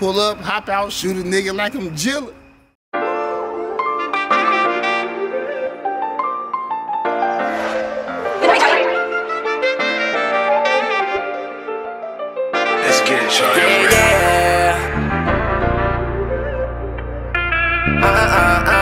pull up, hop out, shoot a nigga like I'm. Yeah, yeah. Uh, uh, uh, uh.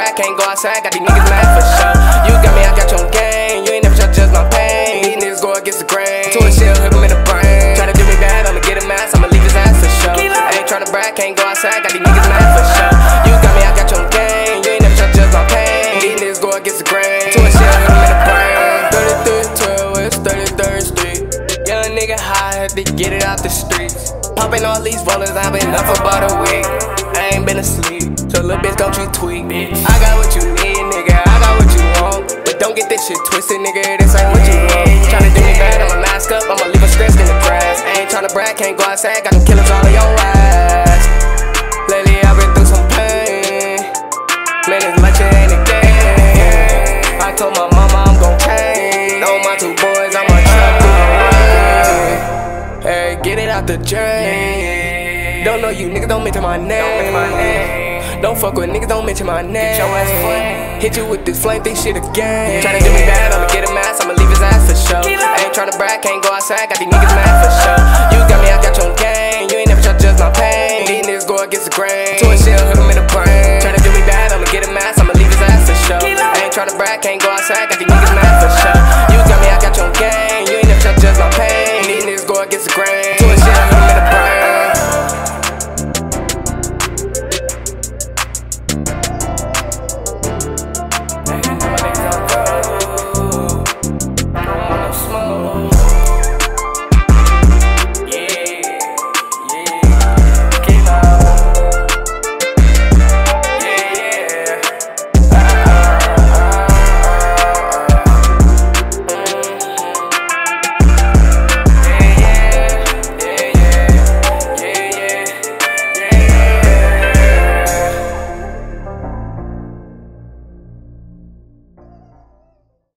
I ain't tryna brag, can't go outside, got these niggas mad for sure. You got me, I got you on game, you ain't never try to judge my pain. These niggas go against the grain, to a shell, hit him in the brain. Try to do me bad, I'ma get a mask, I'ma leave his ass for sure. I ain't tryna brag, can't go outside, got these niggas mad for sure. You got me, I got you on game, you ain't never try to judge my pain. These niggas go against the grain, to a shell, hit him in the brain. 3312 West 33rd Street. Young nigga high, had to get it out the streets. Popping all these rollers, I've been up for about a week. I ain't been asleep, so little bitch don't you tweet. I got what you need, nigga, I got what you want. But don't get this shit twisted, nigga, this ain't what you want. Tryna do me bad, I'ma mask up, I'ma leave a stressed in the grass. I ain't tryna brag, can't go outside, got them killers all in your ass. Lately I've been through some pain. Man, it's much as anything. I told my mama I'm gon' change. Know my two boys, I'ma trap through the rain. Hey, get it out the drain. Don't know you niggas, don't mention my name. Don't fuck with niggas, don't mention my name. Hit you with this flame, think shit again. Tryna do me bad, I'ma get a mask, I'ma leave his ass for sure. I ain't tryna brag, can't go outside, got these niggas mad for sure. You got me, I got you on game. You ain't never try to judge my pain. These niggas go against the grain. To a shell, hit him in the brain. Tryna do me bad, I'ma get a mask, I'ma leave his ass for sure. I ain't tryna brag, can't go outside,